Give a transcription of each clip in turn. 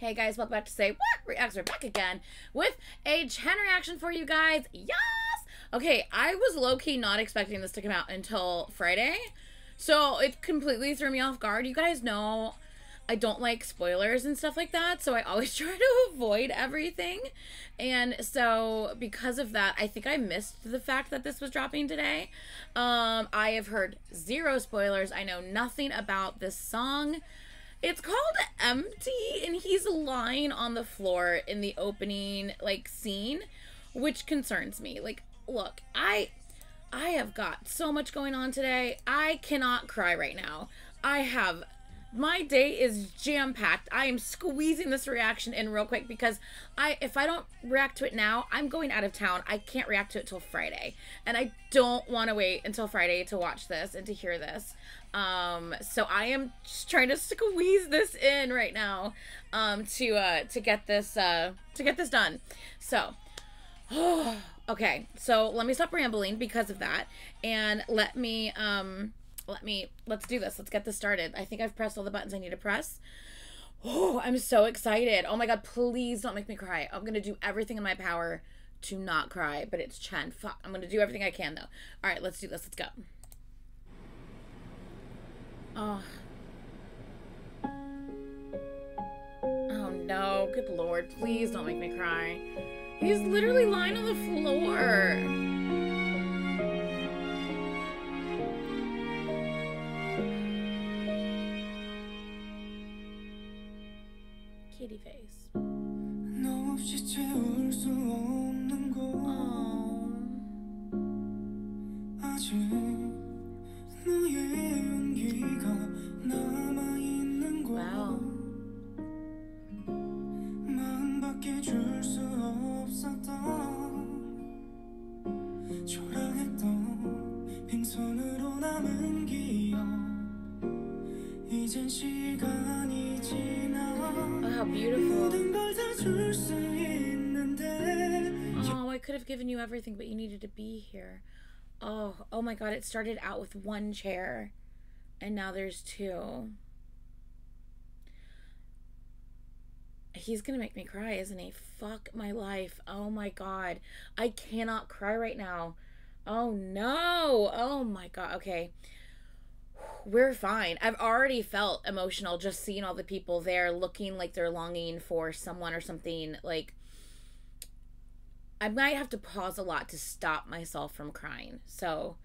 Hey guys, welcome back to Say What Reacts. We're back again with a Chen reaction for you guys. Yes! Okay, I was low-key not expecting this to come out until Friday. So it completely threw me off guard. You guys know I don't like spoilers and stuff like that, so I always try to avoid everything. And so because of that, I think I missed the fact that this was dropping today. Um, I have heard zero spoilers. I know nothing about this song. It's called Empty, and he's lying on the floor in the opening like scene, which concerns me. Like, look, I I have got so much going on today. I cannot cry right now. I have my day is jam packed. I am squeezing this reaction in real quick because I if I don't react to it now, I'm going out of town. I can't react to it till Friday. And I don't want to wait until Friday to watch this and to hear this. Um so I am just trying to squeeze this in right now um to uh to get this uh to get this done. So okay. So let me stop rambling because of that and let me um let me let's do this. Let's get this started. I think I've pressed all the buttons I need to press. Oh, I'm so excited. Oh my god, please don't make me cry. I'm gonna do everything in my power to not cry, but it's Chen. Fuck. I'm gonna do everything I can though. Alright, let's do this. Let's go. Oh. Oh no, good lord. Please don't make me cry. He's literally lying on the floor. Have given you everything, but you needed to be here. Oh, oh my god, it started out with one chair, and now there's two. He's gonna make me cry, isn't he? Fuck my life. Oh my god. I cannot cry right now. Oh no. Oh my god. Okay we're fine. I've already felt emotional just seeing all the people there looking like they're longing for someone or something. Like, I might have to pause a lot to stop myself from crying. So,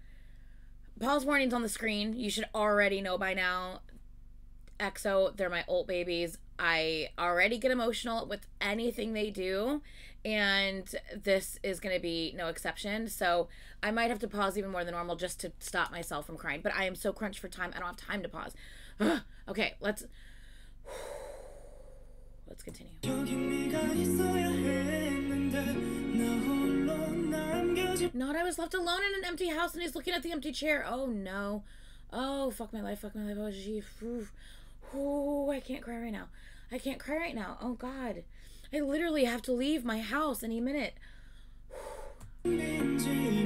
pause warnings on the screen. You should already know by now. EXO, they're my old babies. I already get emotional with anything they do, and this is going to be no exception. So I might have to pause even more than normal just to stop myself from crying. But I am so crunched for time, I don't have time to pause. okay, let's let's continue. Not I was left alone in an empty house and he's looking at the empty chair. Oh no. Oh fuck my life, fuck my life. Oh gee. Oh, I can't cry right now. I can't cry right now. Oh God. I literally have to leave my house any minute.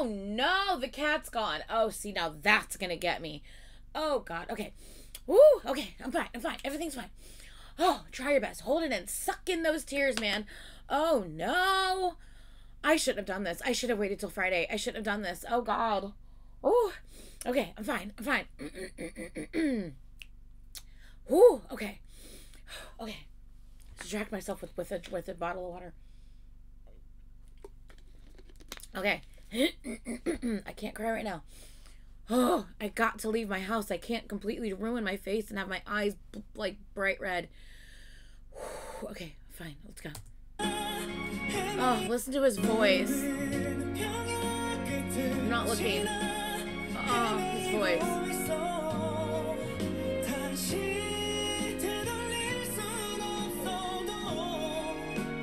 Oh. no, the cat's gone. Oh, see, now that's gonna get me. Oh God. Okay. Woo. Okay, I'm fine. I'm fine. Everything's fine. Oh, try your best. Hold it in. Suck in those tears, man. Oh no. I shouldn't have done this. I should have waited till Friday. I shouldn't have done this. Oh god. Oh. Okay, I'm fine. I'm fine. Ooh, okay. Okay. Distract myself with with a with a bottle of water. Okay. I can't cry right now. Oh, I got to leave my house. I can't completely ruin my face and have my eyes like bright red. Okay, fine. Let's go. Oh, listen to his voice. I'm not looking. Oh, his voice.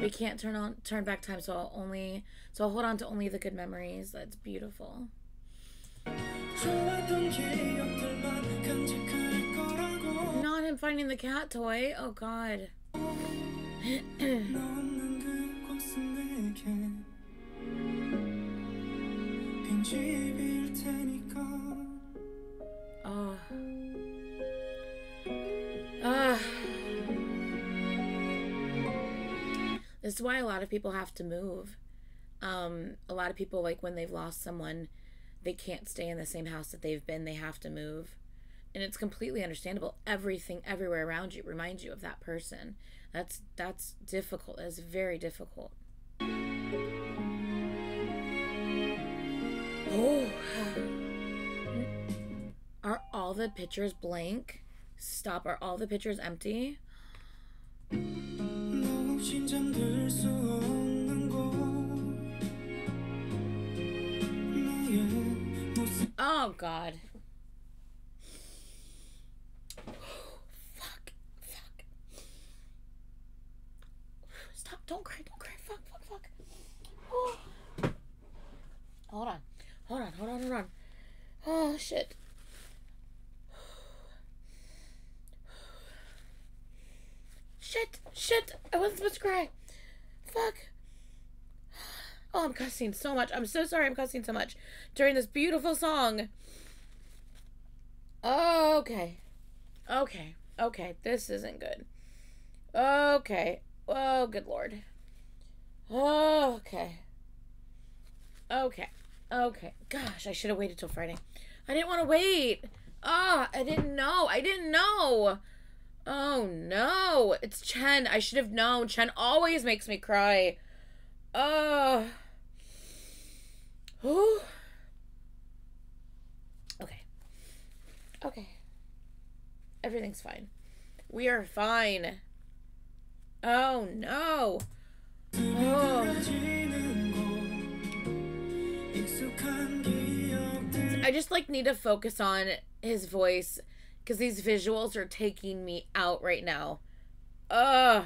We can't turn on turn back time, so I'll only so I'll hold on to only the good memories. That's beautiful. Not him finding the cat toy. Oh God. oh. Ah. This is why a lot of people have to move. Um, a lot of people like when they've lost someone, they can't stay in the same house that they've been. They have to move. And it's completely understandable. Everything everywhere around you reminds you of that person. That's that's difficult. That's very difficult. Oh. Are all the pictures blank? Stop. Are all the pictures empty? Oh God. fuck. Fuck. Stop. Don't cry. Don't cry. Fuck. Fuck. Fuck. Oh. Hold on. Hold on. Hold on. Hold on. Oh shit. Shit. Shit. I wasn't supposed to cry. Fuck. Oh, I'm cussing so much. I'm so sorry I'm cussing so much during this beautiful song. Okay. Okay. Okay. This isn't good. Okay. Oh, good lord. Okay. Okay. Okay. Gosh, I should have waited till Friday. I didn't want to wait. Ah, I didn't know. I didn't know. Oh no. It's Chen. I should have known. Chen always makes me cry. Uh. Okay. Okay. Everything's fine. We are fine. Oh no. Oh. I just like need to focus on his voice because these visuals are taking me out right now. Ugh.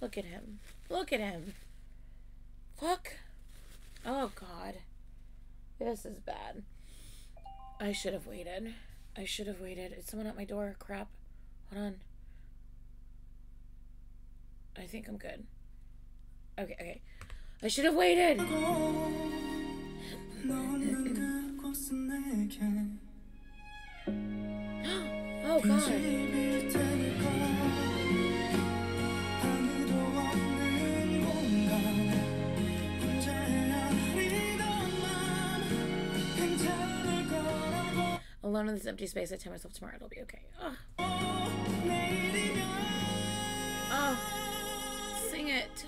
Look at him. Look at him. Look. Oh, God. This is bad. I should have waited. I should have waited. Is someone at my door? Crap. Hold on. I think I'm good. Okay, okay. I should have waited. oh, God. Alone in this empty space, I tell myself tomorrow it'll be okay. Oh, sing it.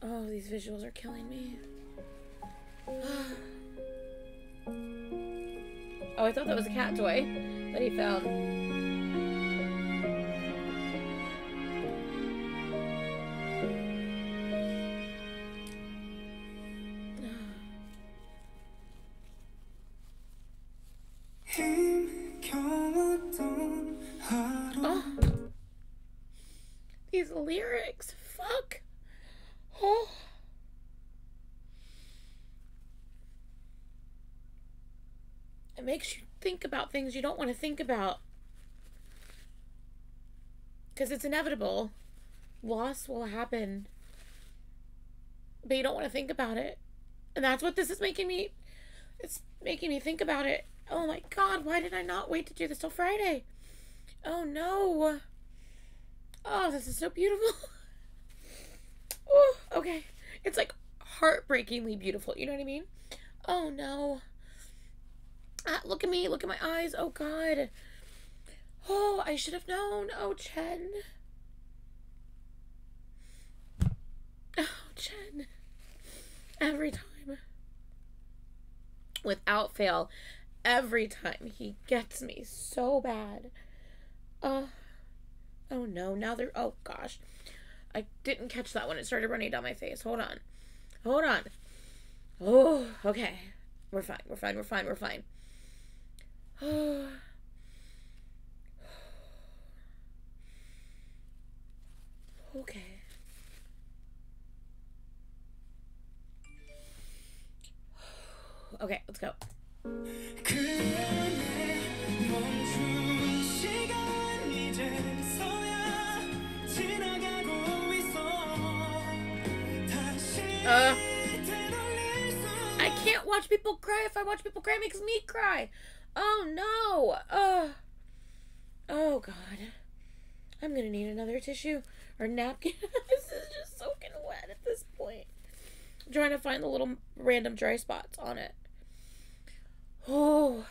Oh, these visuals are killing me. Oh, I thought that was a cat toy that he found. These lyrics. Fuck. Oh. It makes you think about things you don't want to think about. Because it's inevitable. Loss will happen. But you don't want to think about it. And that's what this is making me. It's making me think about it. Oh my god, why did I not wait to do this till Friday? Oh no. Oh, this is so beautiful. oh, okay. It's like heartbreakingly beautiful. You know what I mean? Oh, no. Ah, look at me. Look at my eyes. Oh, God. Oh, I should have known. Oh, Chen. Oh, Chen. Every time. Without fail. Every time. He gets me so bad. Oh. Uh, oh no, now they're. Oh gosh. I didn't catch that when it started running down my face. Hold on. Hold on. Oh, okay. We're fine. We're fine. We're fine. We're fine. Oh. Okay. Okay, let's go. People cry. If I watch people cry, it makes me cry. Oh no. Oh. Oh god. I'm gonna need another tissue or napkin. this is just soaking wet at this point. I'm trying to find the little random dry spots on it. Oh.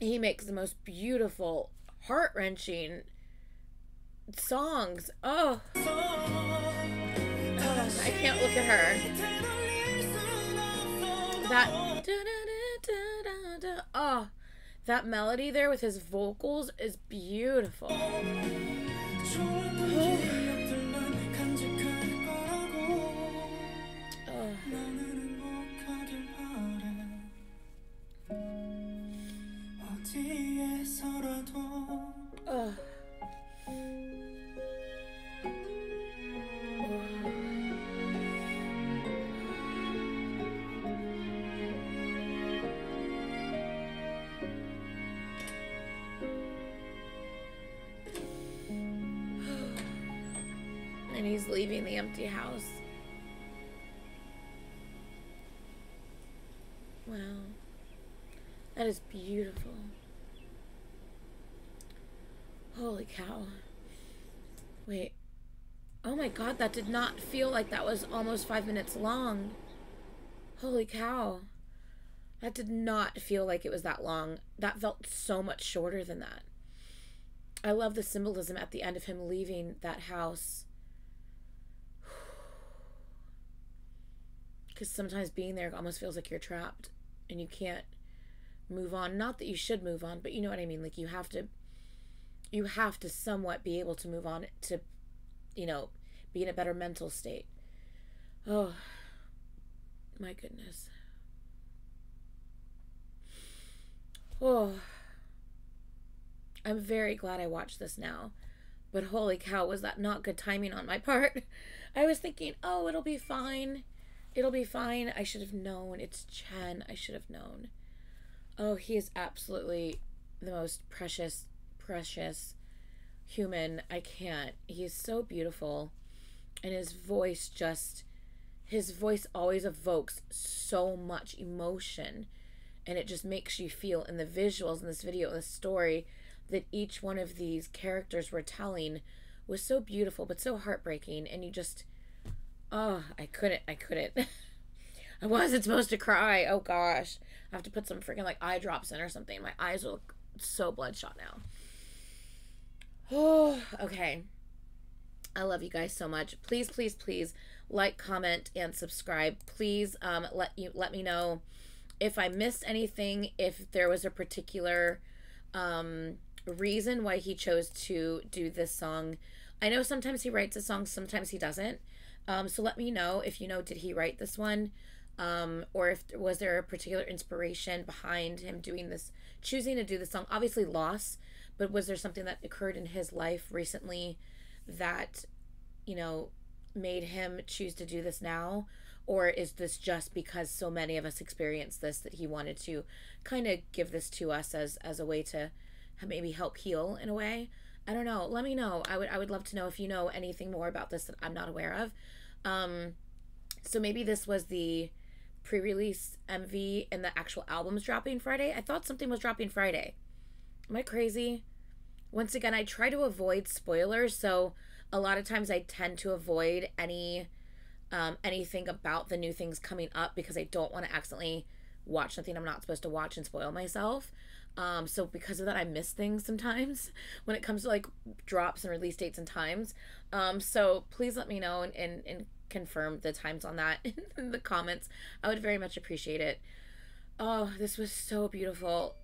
He makes the most beautiful, heart wrenching songs. Oh, I can't look at her. That. Oh, that melody there with his vocals is beautiful. Oh. Leaving the empty house. Wow. That is beautiful. Holy cow. Wait. Oh my god, that did not feel like that was almost five minutes long. Holy cow. That did not feel like it was that long. That felt so much shorter than that. I love the symbolism at the end of him leaving that house. Because sometimes being there almost feels like you're trapped and you can't move on. Not that you should move on, but you know what I mean. Like you have to, you have to somewhat be able to move on to, you know, be in a better mental state. Oh, my goodness. Oh, I'm very glad I watched this now. But holy cow, was that not good timing on my part? I was thinking, oh, it'll be fine. It'll be fine. I should have known. It's Chen. I should have known. Oh, he is absolutely the most precious, precious human. I can't. He's so beautiful. And his voice just, his voice always evokes so much emotion. And it just makes you feel in the visuals in this video, the story, that each one of these characters were telling was so beautiful, but so heartbreaking. And you just, oh, I couldn't, I couldn't. I wasn't supposed to cry. Oh gosh. I have to put some freaking like eye drops in or something. My eyes look so bloodshot now. Oh, okay. I love you guys so much. Please, please, please like, comment, and subscribe. Please um, let you let me know if I missed anything, if there was a particular um, reason why he chose to do this song. I know sometimes he writes a song, sometimes he doesn't. Um, so let me know if you know did he write this one, um, or if was there a particular inspiration behind him doing this, choosing to do this song. Obviously, loss, but was there something that occurred in his life recently that you know made him choose to do this now? Or is this just because so many of us experienced this that he wanted to kind of give this to us as as a way to maybe help heal in a way? I don't know. Let me know. I would I would love to know if you know anything more about this that I'm not aware of. Um, so maybe this was the pre-release MV and the actual album's dropping Friday. I thought something was dropping Friday. Am I crazy? Once again, I try to avoid spoilers, so a lot of times I tend to avoid any um, anything about the new things coming up because I don't want to accidentally watch something I'm not supposed to watch and spoil myself. Um, so because of that, I miss things sometimes when it comes to like drops and release dates and times. Um, so please let me know and, and, and confirm the times on that in the comments. I would very much appreciate it. Oh, this was so beautiful.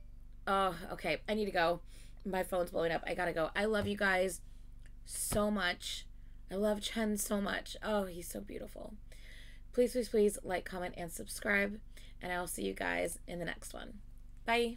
Oh, okay. I need to go. My phone's blowing up. I gotta go. I love you guys so much. I love Chen so much. Oh, he's so beautiful. Please, please, please like, comment, and subscribe. And I'll see you guys in the next one. Bye.